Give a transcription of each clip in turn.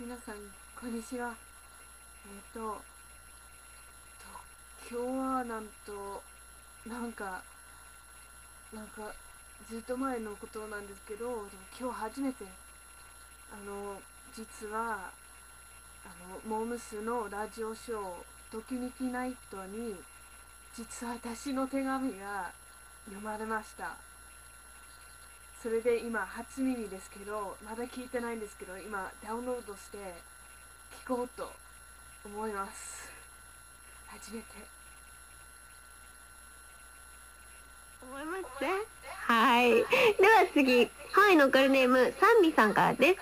皆さんこんにちは。えっ、とと今日はなんとなんかなんかずっと前のことなんですけどでも今日初めてあの実はあのモームスのラジオショー「ときめきナイト」に実は私の手紙が読まれました。それで今初耳ですけどまだ聞いてないんですけど今ダウンロードして聞こうと思います。初めて。思いますね。はい。では次ハワイのカルネームサンミさんからです。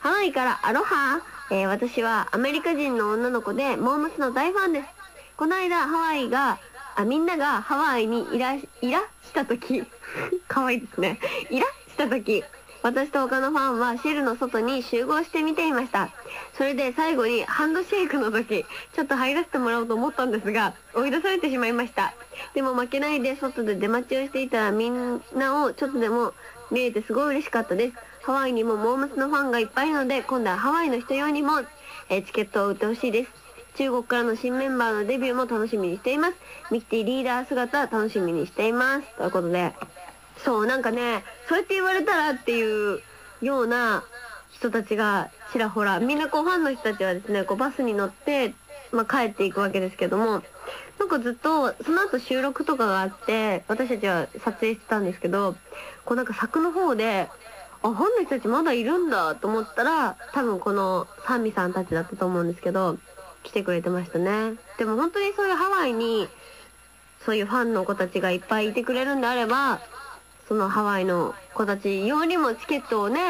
ハワイからアロハ、えー私はアメリカ人の女の子でモームスの大ファンです。この間ハワイがあみんながハワイにいらいらした時。可愛いいですね。いらた時私と他のファンはシェルの外に集合して見ていました。それで最後にハンドシェイクの時ちょっと入らせてもらおうと思ったんですが追い出されてしまいました。でも負けないで外で出待ちをしていたらみんなをちょっとでも見れてすごい嬉しかったです。ハワイにもモームスのファンがいっぱいいるので今度はハワイの人用にも、えチケットを売ってほしいです。中国からの新メンバーのデビューも楽しみにしています。ミキティリーダー姿楽しみにしています。ということでそうなんかねそうやって言われたらっていうような人たちがちらほらみんなこうファンの人たちはですねこうバスに乗って、まあ、帰っていくわけですけどもなんかずっとその後収録とかがあって私たちは撮影してたんですけどこうなんか柵の方であファンの人たちまだいるんだと思ったら多分このサンミさんたちだったと思うんですけど来てくれてましたね。でも本当にそういうハワイにそういうファンの子たちがいっぱいいてくれるんであればそのハワイの子たち用にもチケットをね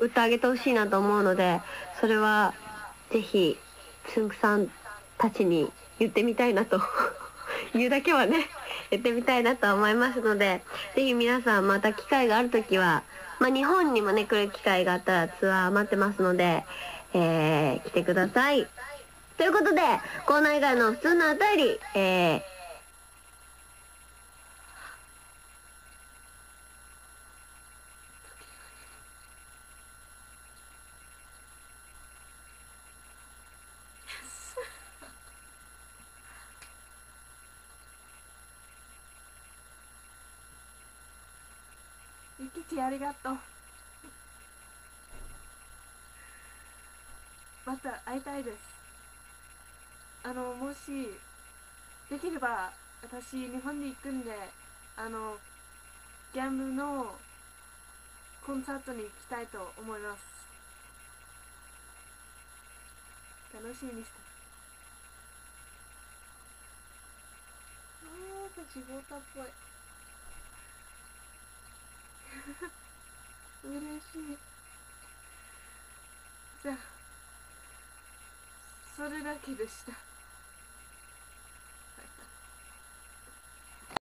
売ってあげてほしいなと思うのでそれはぜひつんくさんたちに言ってみたいなと 言うだけはね言ってみたいなと思いますのでぜひ皆さんまた機会がある時は、まあ、日本にもね来る機会があったらツアー待ってますので、えー来てください。ということでコーナー以外の普通のお便り、えーゆきちありがとう。また会いたいです。あのもしできれば私日本に行くんであのギャンブのコンサートに行きたいと思います。楽しみにして。あー私ボータっぽい。嬉しい。じゃあそれだけでした。